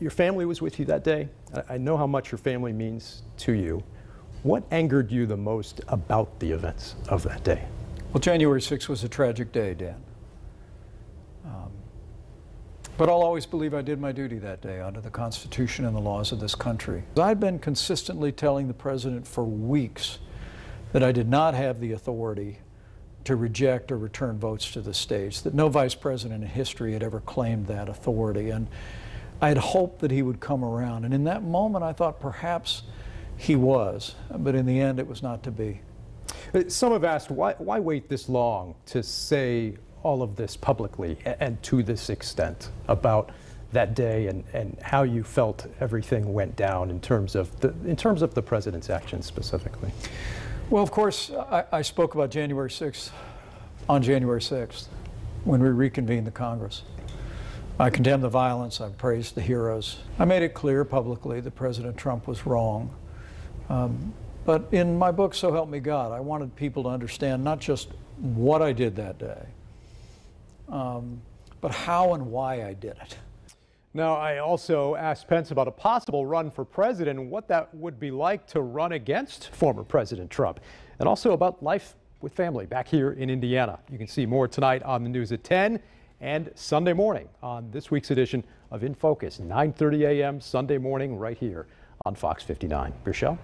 your family was with you that day. I, know how much your family means to you. What angered you the most about the events of that day? Well, January 6th was a tragic day, Dan. Um, but I'll always believe I did my duty that day under the Constitution and the laws of this country. I'd been consistently telling the President for weeks that I did not have the authority to reject or return votes to the states, that no vice president in history had ever claimed that authority. And I had hoped that he would come around. And in that moment, I thought perhaps he was, but in the end, it was not to be. Uh, some have asked, why, why wait this long to say all of this publicly and to this extent about that day and, and how you felt everything went down in terms of the, in terms of the president's actions specifically? Well, of course, I, I spoke about January 6th on January 6th when we reconvened the Congress. I condemned the violence, I praised the heroes. I made it clear publicly that President Trump was wrong. Um, but in my book, So Help Me God, I wanted people to understand not just what I did that day, um, but how and why I did it. Now, I also asked Pence about a possible run for president and what that would be like to run against former President Trump, and also about life with family back here in Indiana. You can see more tonight on the news at 10 and Sunday morning on this week's edition of In Focus, 9:30 a.m. Sunday morning right here on Fox 59. Rochelle?